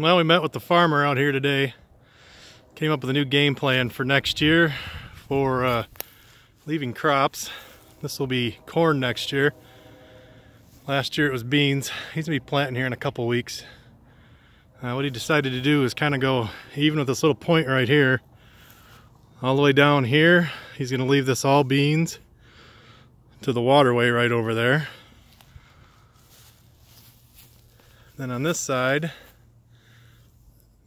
Well, we met with the farmer out here today. Came up with a new game plan for next year for uh, leaving crops. This will be corn next year. Last year it was beans. He's gonna be planting here in a couple weeks. Uh, what he decided to do is kind of go even with this little point right here, all the way down here. He's gonna leave this all beans to the waterway right over there. Then on this side,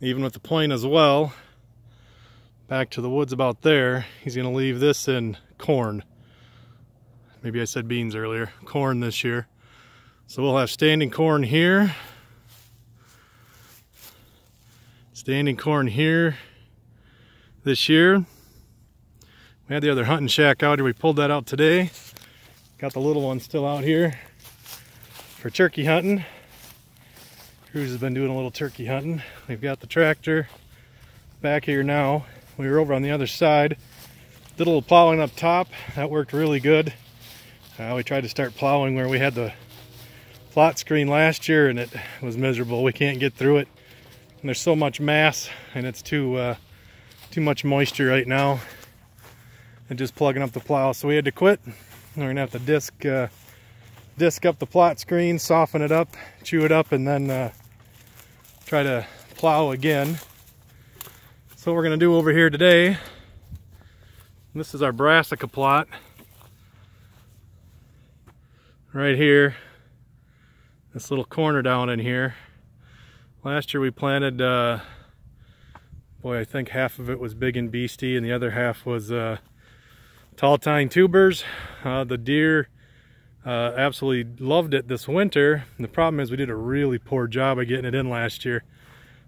even with the plane as well, back to the woods about there, he's gonna leave this in corn. Maybe I said beans earlier, corn this year. So we'll have standing corn here, standing corn here this year. We had the other hunting shack out here, we pulled that out today. Got the little one still out here for turkey hunting. Cruz has been doing a little turkey hunting. We've got the tractor back here now. We were over on the other side. Did a little plowing up top. That worked really good. Uh, we tried to start plowing where we had the plot screen last year and it was miserable. We can't get through it. And there's so much mass and it's too uh, too much moisture right now. And just plugging up the plow. So we had to quit. We're gonna have to disc uh, disc up the plot screen, soften it up, chew it up, and then uh, try to plow again. So what we're gonna do over here today, this is our brassica plot. Right here, this little corner down in here. Last year we planted, uh, boy, I think half of it was big and Beasty and the other half was uh, tall tine tubers. Uh, the deer uh, absolutely loved it this winter. And the problem is we did a really poor job of getting it in last year.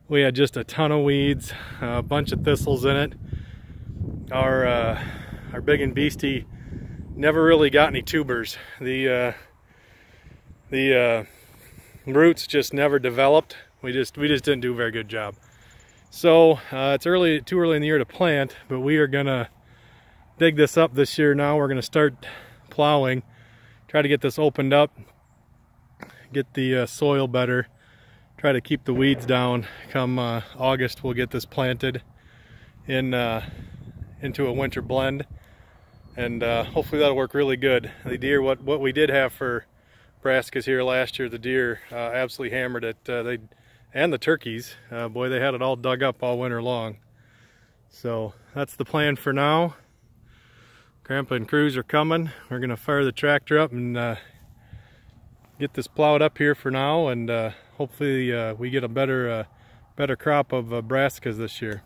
We had just a ton of weeds, a bunch of thistles in it. Our uh, our big and Beasty never really got any tubers. The uh, the uh, roots just never developed. We just we just didn't do a very good job. So uh, it's early, too early in the year to plant, but we are gonna dig this up this year. Now we're gonna start plowing try to get this opened up, get the uh, soil better, try to keep the weeds down. Come uh, August, we'll get this planted in uh, into a winter blend, and uh, hopefully that'll work really good. The deer, what what we did have for brassicas here last year, the deer uh, absolutely hammered it. Uh, they and the turkeys, boy, they had it all dug up all winter long. So that's the plan for now. Grandpa and Cruz are coming. We're gonna fire the tractor up and uh, get this plowed up here for now and uh, hopefully uh, we get a better uh, better crop of uh, brassicas this year.